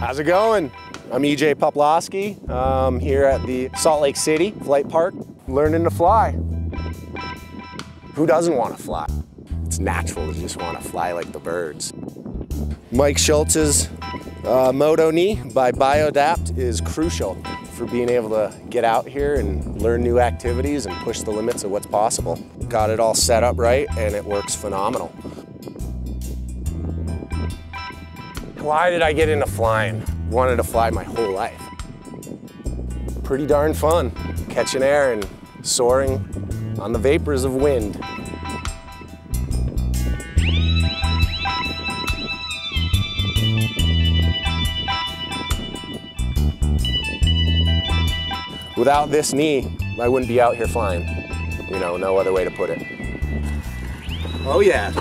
How's it going? I'm EJ Poplawski um, here at the Salt Lake City Flight Park, learning to fly. Who doesn't want to fly? It's natural to just want to fly like the birds. Mike Schultz's uh, Moto Knee by Biodapt is crucial for being able to get out here and learn new activities and push the limits of what's possible. Got it all set up right and it works phenomenal. Why did I get into flying? Wanted to fly my whole life. Pretty darn fun, catching air and soaring on the vapors of wind. Without this knee, I wouldn't be out here flying. You know, no other way to put it. Oh yeah,